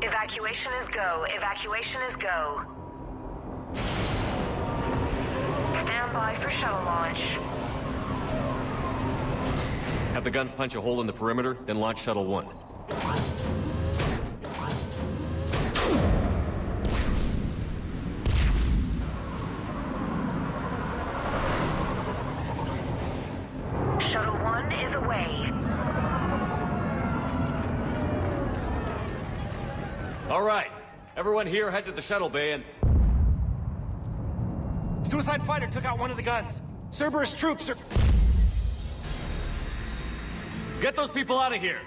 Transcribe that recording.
Evacuation is go. Evacuation is go. Stand by for shuttle launch. Have the guns punch a hole in the perimeter, then launch Shuttle 1. All right. Everyone here head to the shuttle bay and... Suicide fighter took out one of the guns. Cerberus troops are... Get those people out of here!